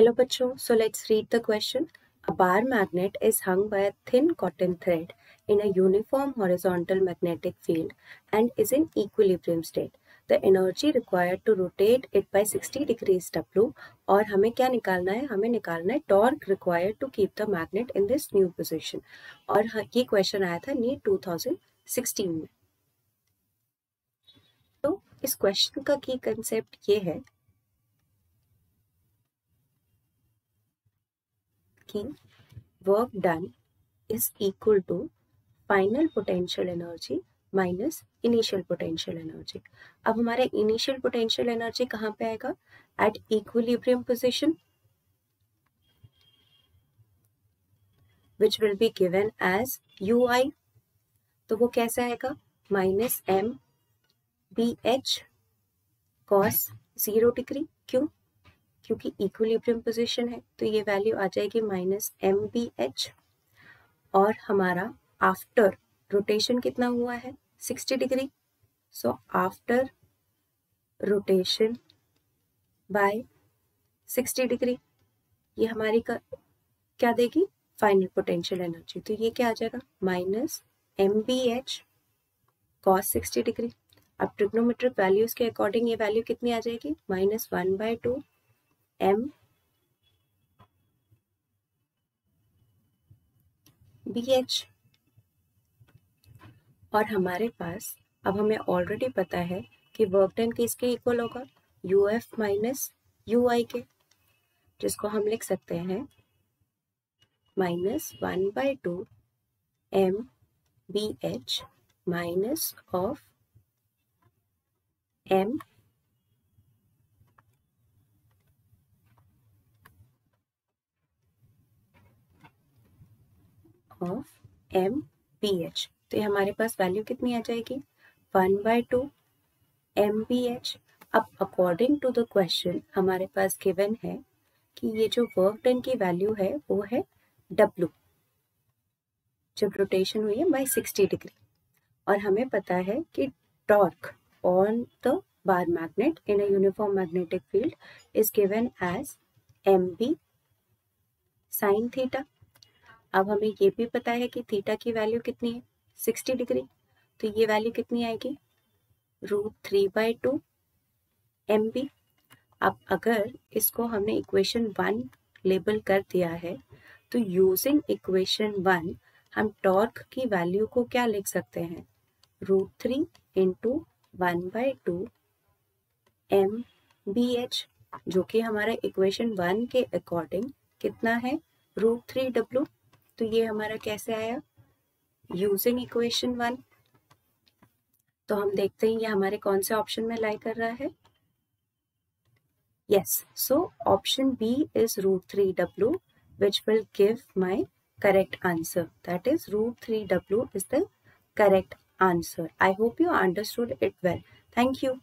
Hello बच्चों। So let's read the question bar magnet is hung by thin cotton thread in a uniform horizontal magnetic field and is in equilibrium state the energy required to rotate it by 60 degrees W और हमें क्या निकालना है? हमें निकालना है torque required to keep the magnet in this new position और ये क्वेश्चन आया था नीट टू में। तो इस क्वेश्चन का की कंसेप्ट ये है कि work done is equal to final potential energy minus initial potential energy अब हमारे इनिशियल पोटेंशियल एनर्जी कहाँ पे आएगा? At equilibrium position which will be given as U I तो वो कैसे आएगा? Minus M B H cos zero degree क्यों? क्योंकि इक्विलिब्रियम पोजीशन है तो ये वैल्यू आ जाएगी माइनस एम बी एच और हमारा आफ्टर रोटेशन कितना हुआ है? Sixty degree so after rotation by sixty degree ये हमारी का, क्या देगी? फाइनल पोटेंशियल एनर्जी तो ये क्या आ जाएगा? Minus M B H cos sixty degree अब ट्रिग्नोमेट्रिक वैल्यूज़ के अकॉर्डिंग ये वैल्यू कितनी आ जाएगी? Minus one by two M B H और हमारे पास, अब हमें ऑलरेडी पता है कि वर्क डन किसके इक्वल होगा? U F minus U I के। जिसको हम लिख सकते हैं minus one by two M B H minus of M of M P H तो ये हमारे पास वैल्यू कितनी आ जाएगी? One by two M P H अब अकॉर्डिंग टू द क्वेश्चन हमारे पास गिवन है कि ये जो वर्क डन की वैल्यू है, वो है डब्ल्यू जब रोटेशन हुई है बाय सिक्सटी डिग्री और हमें पता है कि torque on the bar magnet in uniform magnetic field is is as M B sine theta. अब हमें ये भी पता है कि थीटा की वैल्यू कितनी है? सिक्सटी डिग्री तो ये वैल्यू कितनी आएगी? Root three by two M B अब अगर इसको हमने इक्वेशन वन लेबल कर दिया है तो यूजिंग इक्वेशन वन हम टॉर्क की वैल्यू को क्या लिख सकते हैं? Root three into one by two M B H जो कि हमारा इक्वेशन वन के अकॉर्डिंग कितना है? रूट थ्री डब्ल्यू तो ये हमारा कैसे आया? यूजिंग इक्वेशन वन तो हम देखते हैं ये हमारे कौन से ऑप्शन में लाई कर रहा है? Yes so option B is root three W which will give my correct answer that is root three W is the correct answer I hope you understood it well thank you